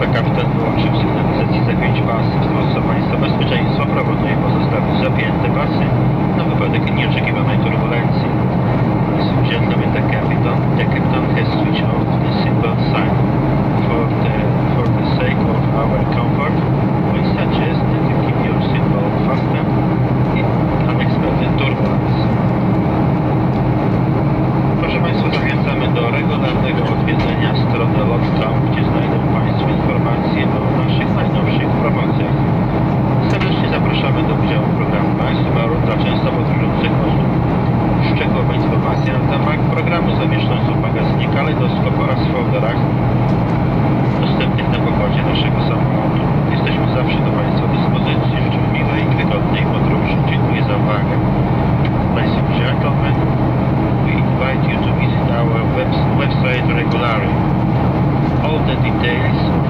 PKP wyłączył sygnał za 5 pas wzmocnił Państwa bezpieczeństwo, proponuje pozostawić zapięte pasy na wypadek nieoczekiwanej turbulencji. Ladies gentlemen, the captain, the captain has switched off the seatbelt sign. For the, for the sake of our comfort, we suggest days.